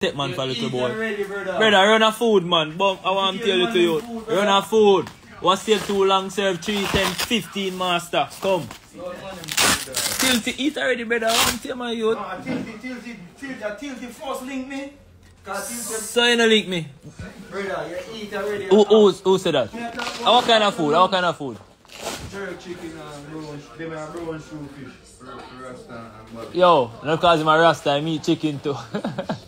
Take man for little boy. already, brother. Brother, run a food, man. But I want to tell you to you. Food, brother. Run a food. What's still too long, serve 3, 10, 15, master. Come. Tilty, eat already, brother. I want to tell my youth. Ah, Tilty, Tilty, Tilty, Tilty first link me. Cause Tilty, So you no link me. brother, you eat already. Who, who, who said that? Ah, What kind of food? What kind of food? Jerk chicken and brown, them are brown stew fish. Rasta and barbecue. Yo, not cause I'm a rasta, I eat chicken too.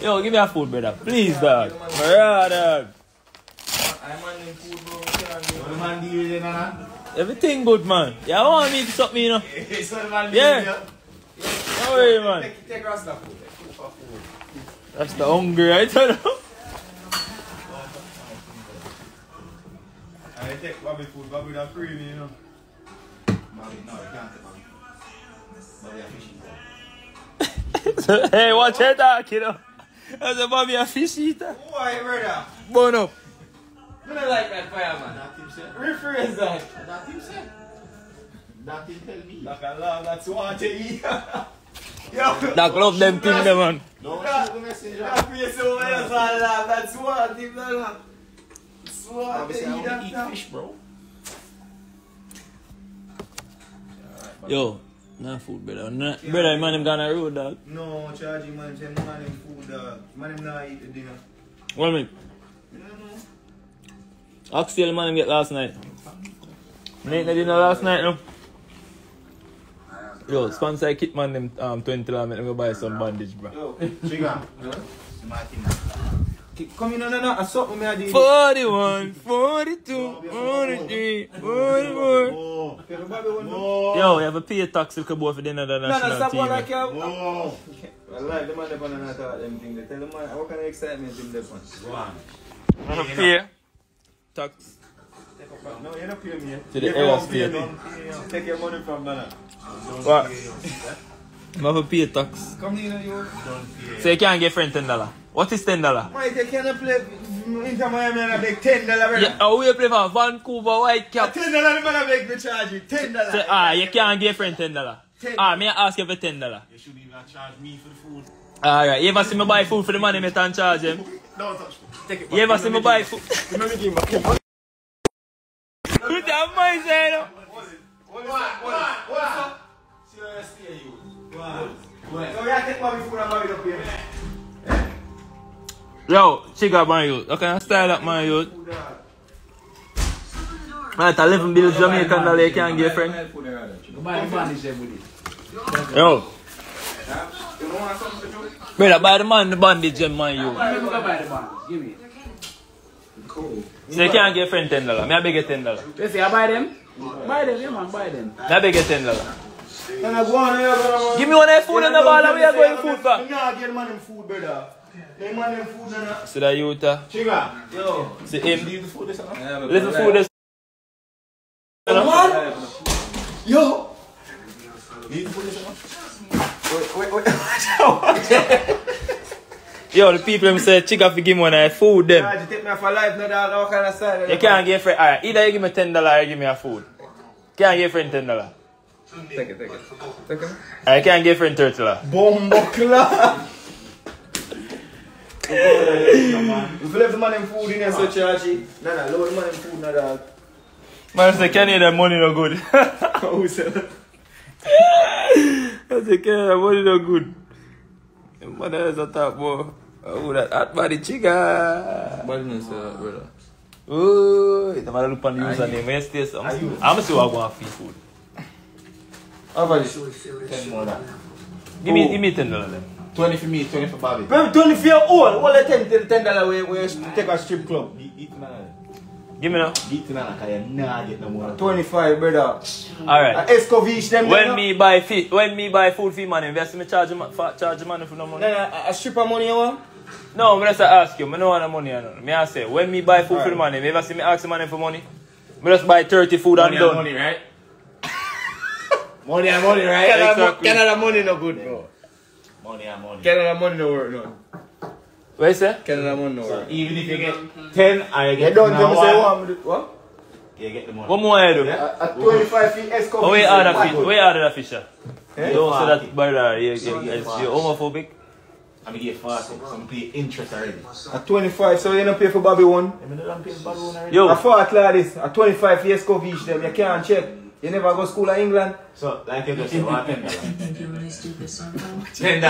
Yo, give me a food, brother. Please, dog. Brother. Everything good, man. Yeah, I want me to stop me, you know. Yeah. Don't worry, man. That's the hungry, right? I know. I take Bobby food. Bobby that free me, you know. Bobby, no, you can't take Bobby. Bobby a fishing. hey, watch your talk, you know. That's a Bobby a fish eater. Why, brother? Burn up. I don't like that fireman. That him say. Rephrase that. That him say. That him tell me. Like I love that's what to eat. Yo. That love them thing, them, man. Don't Yeah. shoot the messenger. That face over there, so I laugh. That's what him, brother. Swat Obviously, I to eat want to that eat now. fish, bro. Yo, Nan food, brother. Nah, brother, man them gone road, dog. No, charge him, man. Say, man, them food, dog. Man, them not eat the dinner. What me? No, no. Oxtail, man, them get last night. Man, eat the dinner last night, no? Yo, sponsor kit, man, them um, 20 la, make them go buy some bandage, bro. Yo, Chiga. Martin. Come in, no, no, no. I saw me, I did. 41, 42, 43, 44. Okay, the Bobby. Oh. Yo, you have a pay tax if you boy for dinner the No, no, national stop one like TV. you. Oh. I like the man that want to talk them things. They tell the man, what kind of excitement him there on? Go on. You have a pay tax. No, you don't pay me. To the You air don't pay state. me. Take your money from Nana. What? You have a pay tax. Come here, you. So you can't get friend ten dollar. What is ten dollar? Mate, you cannot play Inter Miami and I make ten dollar. Yeah, I will play for Vancouver Whitecap Ten dollar, the man I make me charge you. Ten dollar. So, ah, you can't give friend ten dollar. Ah, me ask you for ten dollar. You should even charge me for the food. Alright, you ever see me buy food for the money, me can charge him. Don't touch me. Take it. You ever see me buy food? Remember me back. Put that money there. What? What? What? What? See how I steer you. What? So we are taking my food and married up here. Yo, chiga man yo. Yo kan style up man yo. Ah, man, ta live in Bill Jamaican dale you can't get friend. Yo. Brother, buy the man the bandage gem man yo. Give me. Cool. So you can't get friend ten dollar. Me I beg you ten dollar. You say I buy them? Buy them, yeah man, buy them. I beg you ten dollar. Give me one of your food and the ball and we are going food back. Se da yota. Se im. Little food is. Yo. Yo, the people them say chica fi give me one of food them. Nah, you take me for life, no dog, all kind of side. You can't give friend, alright, either you give me ten dollar or you give me a food. Can't give friend ten dollar. Take it, take it. Take it. I can't get friend turtle la. Bombo If You feel the man in food in here so charge it. Nah, nah, load the man in food, nah, dog. Man say Canada money no good. Who said that? I say Canada money no good. Man else a top, boy. Oh, that hot body chica. Body no say that, brother. Oh, the man look on the username. Yes, yes. I'm still a go and free food. How about this? 10 more than. Give me, give me 10 dollar then. 20 for me, 20 for Bobby. Baby, 20 for your own? What the 10, 10 dollar where, where you take a strip club? Eat nana. Give me now. Eat nana, cause you nah get no more. 25, brother. Alright. Escovich them. When me buy fee, when me buy food fee money, invest me charge man, charge money for no money. Nah, nah, a stripper money you want? No, I'm just ask you, mwen nou want an money an know. Me I say when me buy food for the money, me va se mi ask the money for money, Me just buy 30 food an don. done. an money, right? Money and money, right? Canada, exactly. mo Canada money no good, bro. Money and money. Canada money no work, no. What you say? Canada money no work. So even if you get 10, I get you don't now one. Say one. What? Yeah, get the money. What more I do? Yeah? A, a 25 feet escort. Oh, where are the fish? Where are the fish? Eh? You don't say that, brother. You're, you're, you're homophobic. I mean, get fast. So I'm pay interest already. At 25, so you don't pay for Bobby one? I mean, don't pay for Bobby one already. Yo. I thought like this. At 25 years, go each them. You can't check. You never go school in England? So, like you just say, what, $10? $10.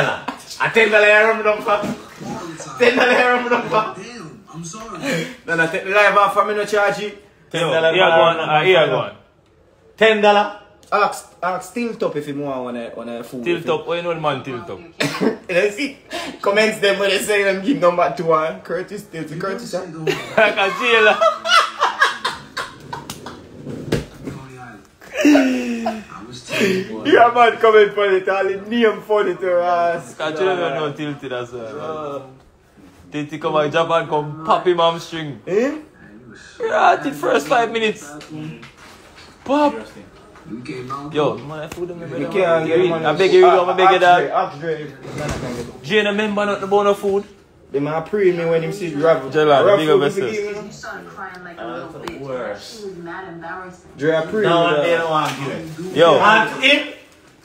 A $10 ya rum dum pa? $10 ya rum dum pa? Damn, I'm sorry. Nana, take the live off for me no charge you. $10 ya rum dum pa. Here go on. Uh, $10? Ask, ask Steel Top if you want on a, on a food. Steel Top, why you know the man Steel Top? Let's see. Comments them when they say them give number to one. Curtis Steel to Curtis. Like a jailer. Yeah man, come in funny to all the name funny to us. Can't you even know Tilted as well? Tilted come out Japan come pop him hamstring. Eh? Yeah, the first five minutes. Pop! Yo, man, I food them in the I beg you, I beg you, dog. Jane, remember not the bone of food? They might pray me when him see Rav. Jello, Rav big food up we yourself. give him. You started crying like a Uh, little for the bitch. worst. She was mad embarrassed. Dre, I pray No, with they that. don't want to give it. Yo, And if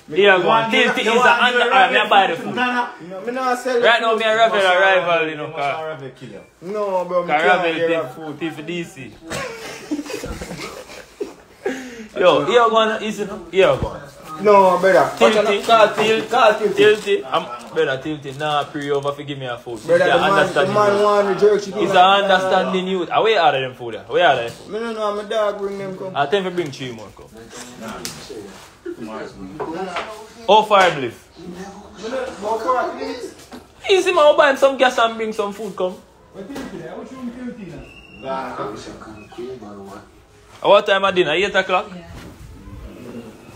here go on. Tilty is a under. Alright, me I buy the food. Nana. No, me not sell Right now, me and Ravel are rival, you know. Must Cause Ravel kill you. No, bro, me cause can't Ravel get thief Rav food. thief for DC. Yo, here go on. Is it? Here go on. No, brother. Tilty. Call Tilty. Call Tilty. Brother, Tilty, nah, pray over for give me a food. Brother, the man, the man want me jerk chicken. He's an understanding youth. Ah, where are them food? Where are they? Me no know, my dog bring them come. I tell him to bring three more come. Oh, How far him live? How far him live? Easy man, I'll buy him some gas and bring some food come. What Tilty there? What you want Tilty now? Nah, I wish I could. What time at dinner? 8 o'clock? Yeah.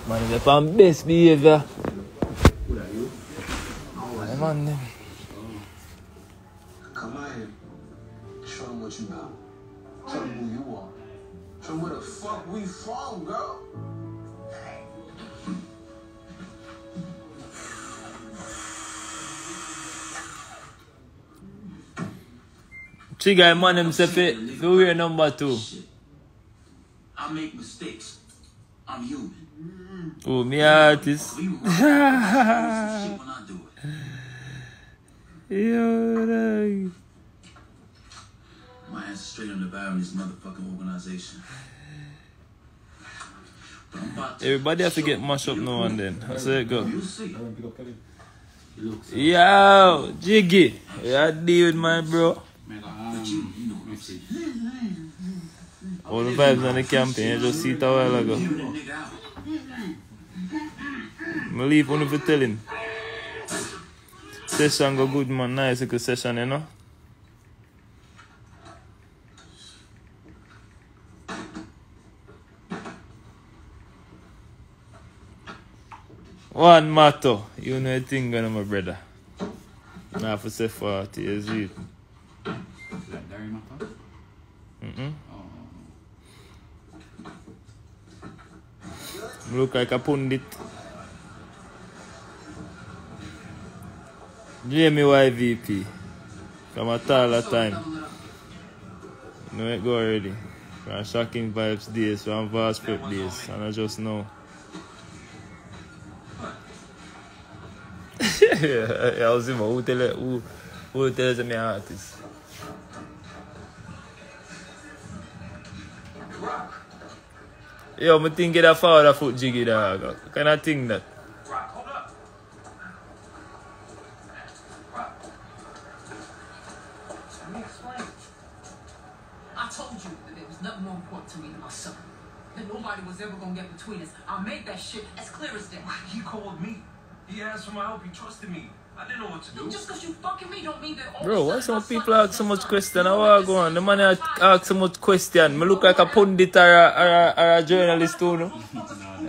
Man, they're from best behavior. Who are you? Yeah, man, them. Come out here. Show them what you. Tell them who you are. Them where the fuck we from, girl. Three guy man himself, who wear number two. I make mistakes. I'm human. Oh, me artist. Yo, dog. My ass straight on the barrel in this motherfucking organization. Everybody have to get mashed up now and then. That's how it go. Yo, Jiggy. Yeah, deal with my bro. All the vibes on the campaign. I just see it a while ago. Me leave one of you tell him. Session go good man. Nice little session, you know. One motto. You know a thing going on, my brother. Now for say 40 years, you. Like Darry Motto? Mm-mm. Look like a pundit. Jamie YVP. From a taller time. Know it go already. From shocking vibes days, from vast prep days. And I just know. yeah, I was him. Who tell who, who tells me artist? Yo, me think it a father foot jiggy dog. Kind of thing that? Bro, why some people ask so much question? How what go on? The man ask, so much question. Me look like a pundit or a, or a, or a journalist too, no?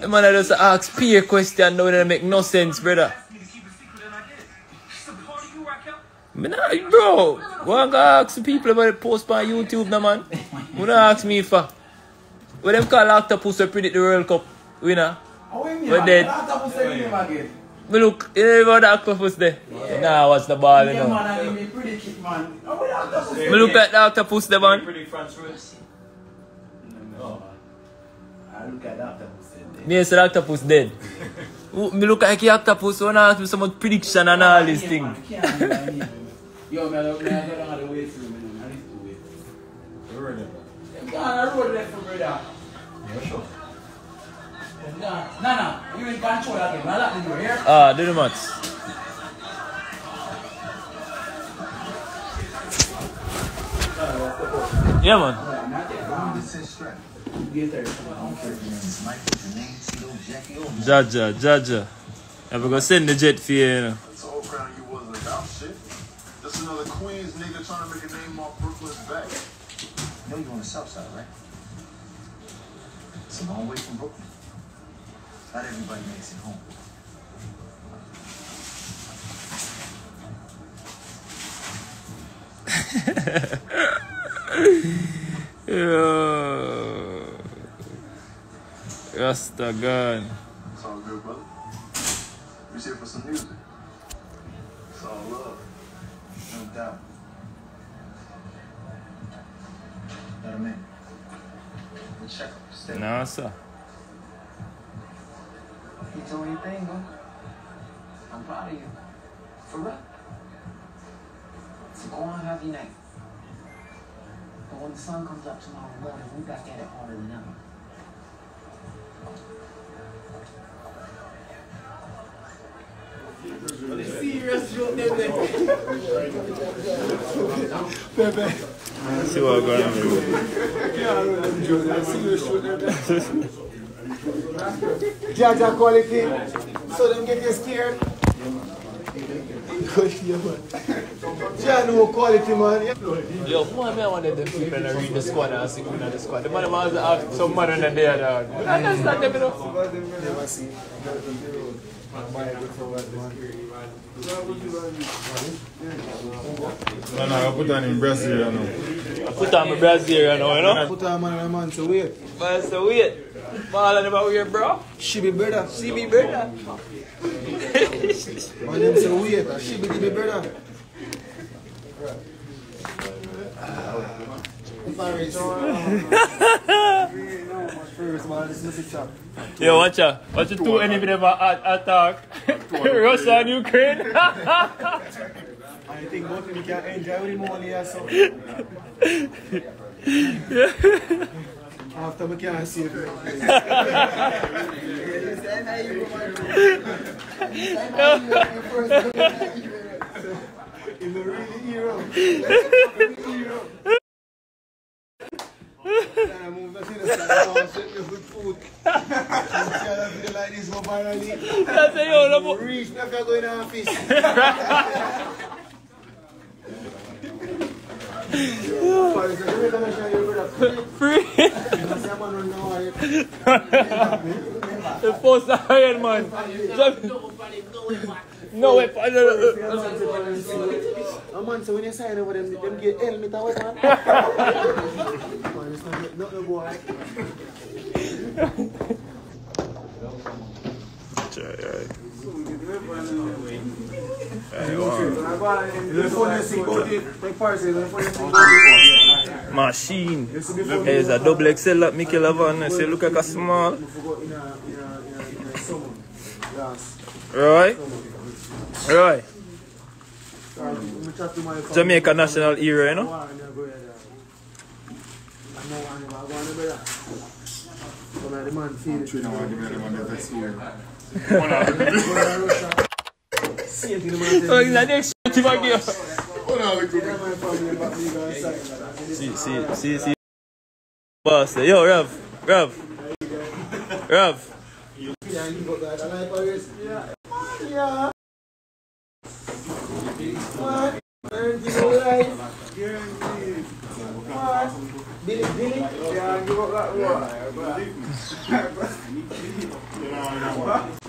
The man just ask peer question now that make no sense, brother. me to keep it secret, and I did. It's a part of you, Raquel. Me nah, bro, why go ask the people about it post on YouTube, no man? Who not ask me for? What them call octopus to predict the World Cup winner? We're dead. Me look, you know about the octopus there? Nah, what's the ball, you know? Me look at the octopus there, man. Pretty France rules. I look at that. I said, Me say the octopus dead. Who- Me look like a octopus, so now ask me some prediction and all this thing. Yo, man, I go down the weight room and I need to wait. Where are they? Them gone on the road left for brother. Yeah, sure. Them gone. Nah, nah, you in control again. I lock the door here. Ah, do the maths. Yeah, man. Jaja, Jaja. I'm gonna send the jet for you, you know. That's all crown you wasn't about shit. Just another Queens nigga trying to make a name off Brooklyn's back. You know you're on the south side, right? It's a long way from Brooklyn. Not everybody makes it home. Yo. Rasta gone. It's all good, brother. We here for some music. It's all love. No doubt. Let him in. We'll check. Stay. For real. So go on, have your night. But when the sun comes up tomorrow morning, we back at it harder than ever. On. Jaja quality. So them get scared. Man. Jah know quality, man. Yo, me I wanted them people to read the squad and sing in the squad? The man was ask some man in the day, dog. Understand them, you know. Never see. Man, I put on in Brazil, you know. I put on my Brazilian, you know, you know. I Put a man and a man to wait. But so wait. Ball on about here, bro. She be brother. See me, brother. Man them say wait. She be the brother. First man, Yo, watch out. Watch the two enemy them a- attack. Russia and Ukraine. I think both of you can enjoy with the money or so. After we can't see it. He's a really hero. hero. Can I move nothing aside? Now set me good food. I'm feel like this go virally. That's a yo, no, but- Reach, never go in the office. Free. the first Iron Man. No way, no, no, no. A man se, when you sign over them, them get hell me away, man. man, it's not nothing, boy. Machine. There's a double XL at Mickey Lavan. I say, look like a small. Right? Right. Jamaica national hero, you know? Wow, I never heard that. I know I never go on the brother. But now the man feel it. You know, give me the one that's here. Same thing the man Oh, tell he's me. the again. Hold on, look Yeah, my family back me go inside. See, see, see, see. Boss, yo, Rav, Rav, Rav. Yeah, What? Thank you, guys. What? Billy, Billy? Yeah, you got that